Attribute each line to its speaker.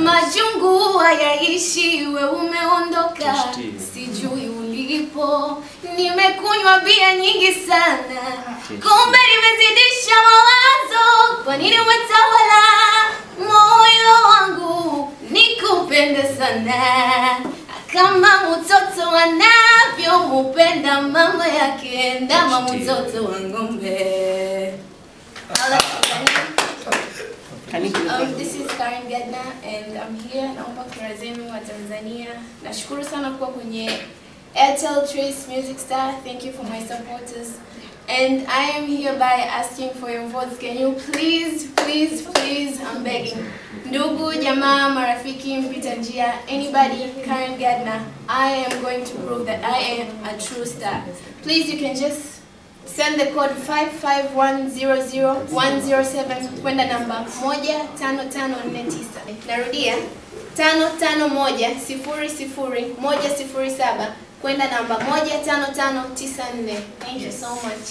Speaker 1: Majungu hayaishi, we umeondoka, sijui ulipo. Nimekunywa bia nyingi sana, kumbe nimezidisha mawazo. Kwa nini umetawala moyo wangu? Nikupende sana kama mtoto anavyomupenda mama yake, ndama mtoto wa ng'ombe. Um, this is Karen Gadna and I'm here naomba kura zenu wa Tanzania. Nashukuru sana kuwa kwenye Airtel Trace Music Star. Thank you for my supporters. And I am hereby asking for your votes. Can you please, please, please, I'm begging. Ndugu, jamaa, marafiki, mpita njia, anybody, Karen Gadna, I am going to prove that I am a true star. Please, you can just Send the code 55100107 kwenda namba 15549. Narudia 55100107 kwenda namba 15594. Thank you so much.